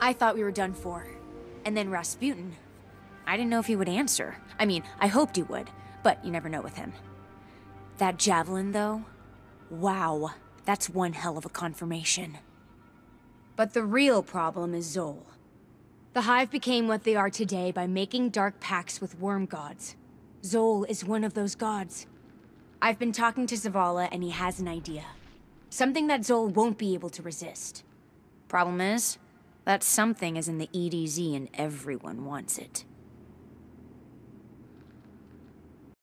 I thought we were done for. And then Rasputin. I didn't know if he would answer. I mean, I hoped he would, but you never know with him. That javelin, though? Wow, that's one hell of a confirmation. But the real problem is Xol. The Hive became what they are today by making dark pacts with worm gods. Xol is one of those gods. I've been talking to Zavala and he has an idea. Something that Xol won't be able to resist. Problem is, that something is in the EDZ and everyone wants it.